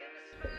Gonna spread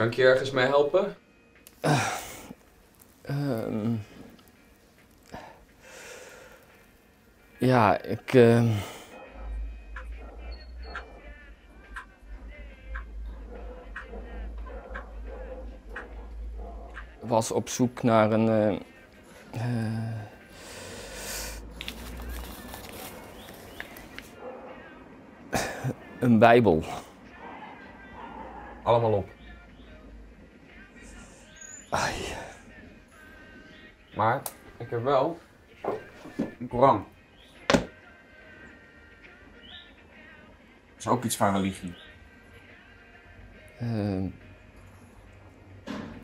Kan ik je ergens mee helpen? Ehm. ja, ik. ehm, was op zoek naar een. eh, een Bijbel. Allemaal op. Maar ik heb wel een Koran. Dat is ook iets van religie. Ehm,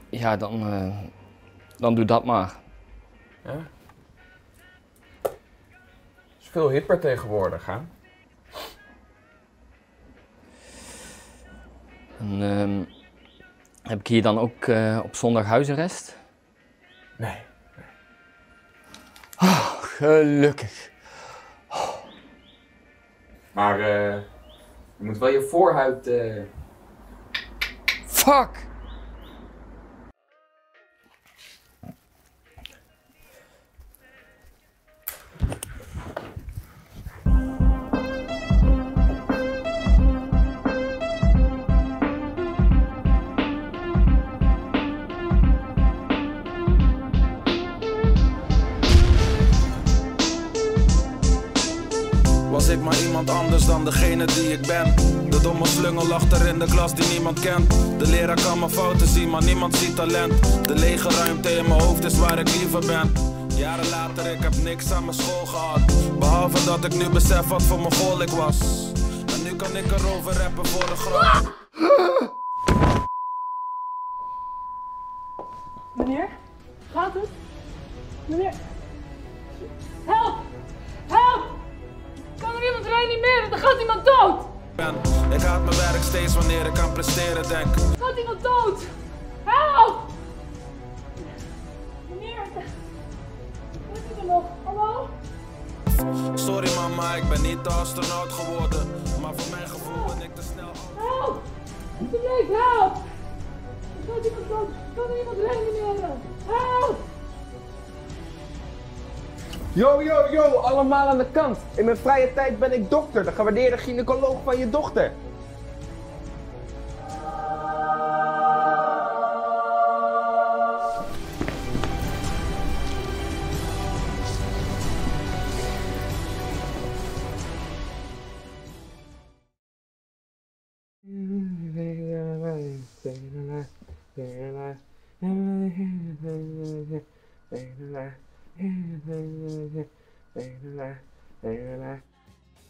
ja, dan, eh, dan doe dat maar. Ja? is veel hipper tegenwoordig, hè? En, ehm, heb ik hier dan ook eh, op zondag huisarrest? Nee. Gelukkig. Maar eh, je moet wel je voorhuid. eh, Fuck! Was ik maar iemand anders dan degene die ik ben? De domme slungel achter in de klas die niemand kent. De leraar kan mijn fouten zien, maar niemand ziet talent. De lege ruimte in mijn hoofd is waar ik liever ben. Jaren later, ik heb niks aan mijn school gehad. Behalve dat ik nu besef wat voor mijn goal ik was. En nu kan ik erover rappen voor de grap. Meneer? Gaat het? Meneer? Help! Kan er iemand reanimeren? Er gaat iemand dood! ben. Ik haat mijn werk steeds wanneer ik aan presteren denk. Er gaat iemand dood! Help! Meneer? Is u er nog? Hallo? Sorry mama, ik ben niet de astronaut geworden. Maar voor mijn gevoel ben ik te snel. Help! Alsjeblieft, help! Gaat iemand dood! Kan er iemand reanimeren? Help! Yo, yo, yo, allemaal aan de kant. In mijn vrije tijd ben ik dokter, de gewaardeerde gynaecoloog van je dochter.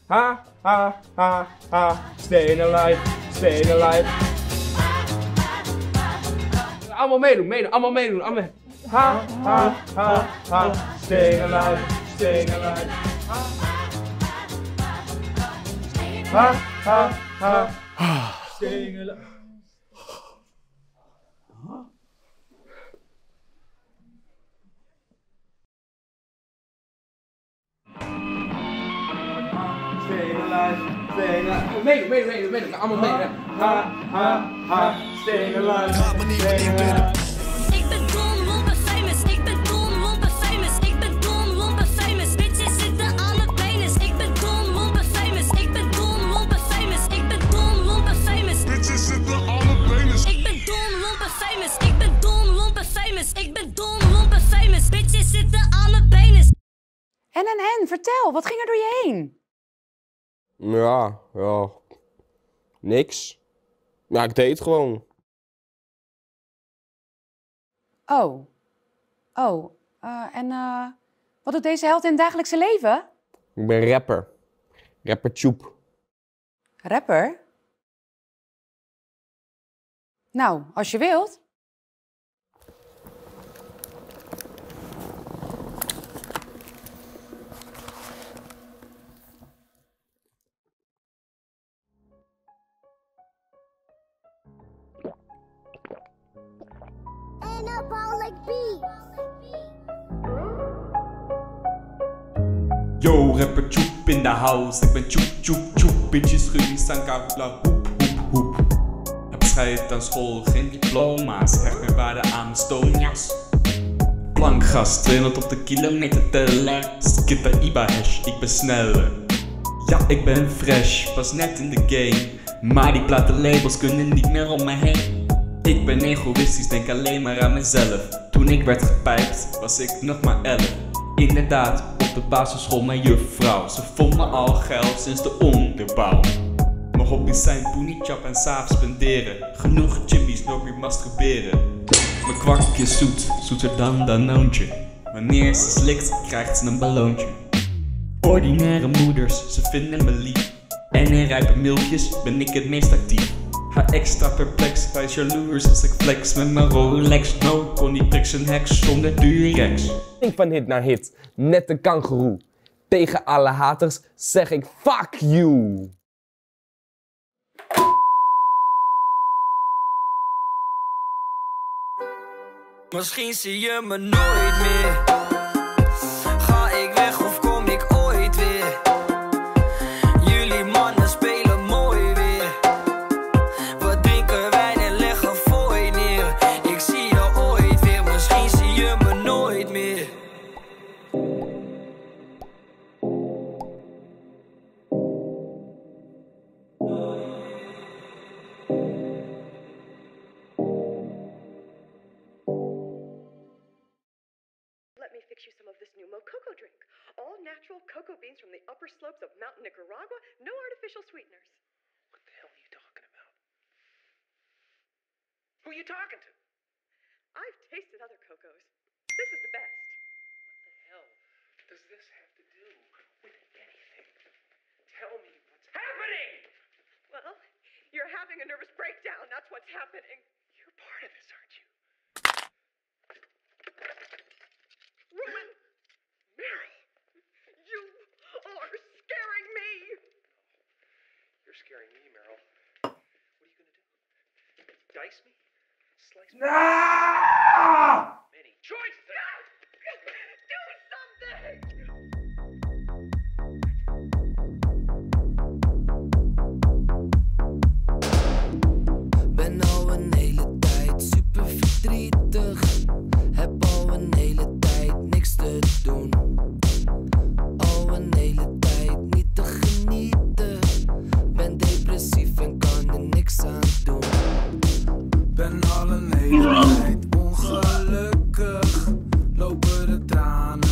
Ha, ha, ha, ha, staying alive, staying alive. Allemaal meedoen, meedoen, allemaal meedoen, allemaal. Ha, ha, ha, ha, staying alive, staying alive. Ha, ha, ha, staying alive. Alive, staying alive. Meedoen, meedoen, allemaal meedoen. Ha, ha, ha, staying alive, staying alive. Ik ben dom, lompe famous. Ik ben dom, lompe famous. Ik ben dom, lompe famous. Bitches zitten aan mijn penis. Ik ben dom, lompe famous. Ik ben dom, lompe famous. Ik ben dom, lompe famous. Bitches zitten aan mijn penis. Ik ben dom, lompe famous. Ik ben dom, lompe famous. Ik ben dom, lompe famous. Bitches zitten aan mijn penis. En en en, vertel, wat ging er door je heen? Ja, ja. Niks. Ja, ik deed het gewoon. Oh. Oh. eh, en eh, wat doet deze held in het dagelijkse leven? Ik ben rapper. Rapper Tjoep. Rapper? Nou, als je wilt. Anabolic beat. Yo, rapper Tjoep in de house. Ik ben Tjoep, Tjoep, Tjoep. Bitches, Rudy, Sanka, bla, hoep, hoep, hoep. Heb scheid aan school, geen diploma's. Hecht meer waarde aan mijn stoonjas. Plankgas, 200 op de kilometer teller. Skitter Iba hash, ik ben sneller. Ja, ik ben fresh, pas net in de game. Maar die platenlabels kunnen niet meer om me heen. Ik ben egoïstisch, denk alleen maar aan mezelf. Toen ik werd gepijpt, was ik nog maar 11. Inderdaad, op de basisschool mijn juffrouw. Ze vond me al geil sinds de onderbouw. Mijn hobby's zijn poeniechap en saaf spenderen. Genoeg chimbies, nog meer masturberen. Mijn kwakje zoet, zoeter dan Danoontje. Wanneer ze slikt, krijgt ze een balloontje. Ordinaire moeders, ze vinden me lief. En in rijpe milkjes ben ik het meest actief. Haar extra perplex, is jaloers als ik flex met mijn Rolex. No, kon die priks een heks zonder Durex. Ik van hit naar hit, net een kangeroe. Tegen alle haters zeg ik fuck you. Misschien zie je me nooit meer. Fix you some of this new Mococo drink. All natural cocoa beans from the upper slopes of Mountain Nicaragua, no artificial sweeteners. What the hell are you talking about? Who are you talking to? I've tasted other cocos. This is the best. What the hell does this have to do with anything? Tell me what's happening! Well, you're having a nervous breakdown. That's what's happening. You're part of this, aren't you? Roman! Meryl! You are scaring me! You're scaring me, Meryl. What are you gonna do? Dice me? Slice me? No! lontano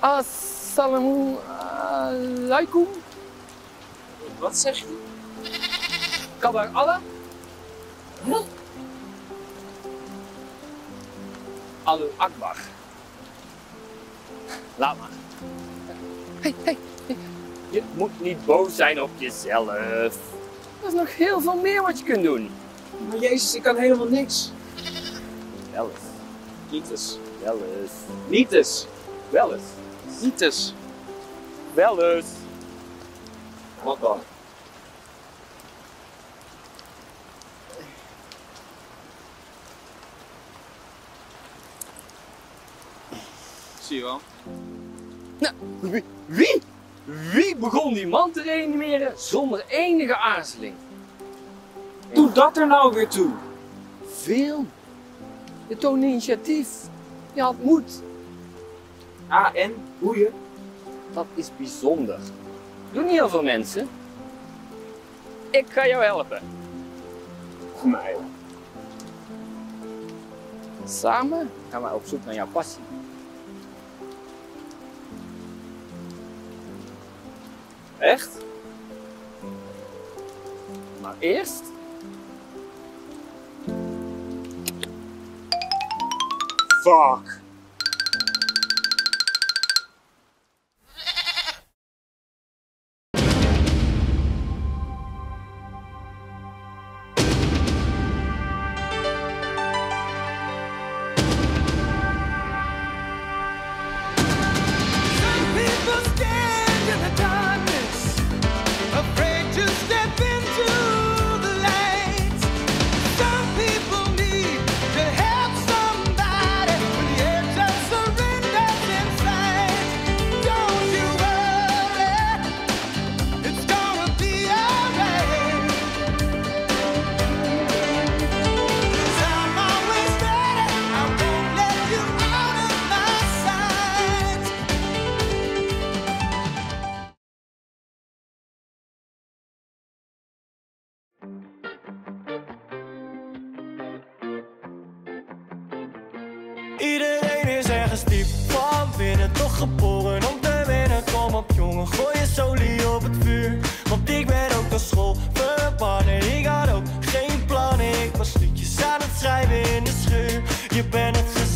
Assalamu alaikum. Wat zeg je? Kabar Allah. Allahu Akbar. Laat maar. Hey, hey, hey. Je moet niet boos zijn op jezelf. Er is nog heel veel meer wat je kunt doen. Maar Jezus, ik kan helemaal niks. Wel eens. Niet eens. Wel eens. Niet eens. Wel eens. Niet eens. Wel eens. Wat dan? Zie je wel. Nou, wie, wie? Wie begon die man te reanimeren zonder enige aarzeling? Doe dat er nou weer toe. Veel. Je toont initiatief. Je had moed. Ah, en? Hoe je? Dat is bijzonder. Doen niet heel veel mensen. Ik ga jou helpen. Mij. Samen gaan we op zoek naar jouw passie. Echt? Maar eerst Fuck. Iedereen is ergens diep van binnen, toch geboren om te winnen. Kom op jongen, gooi je solie op het vuur. Want ik ben ook naar school verbannen. Ik had ook geen plannen, ik was liedjes aan het schrijven in de schuur. Je bent een